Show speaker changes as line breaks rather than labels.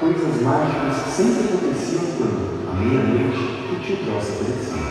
coisas mágicas sempre aconteciam quando, à meia-noite, o tio trouxe a coleção.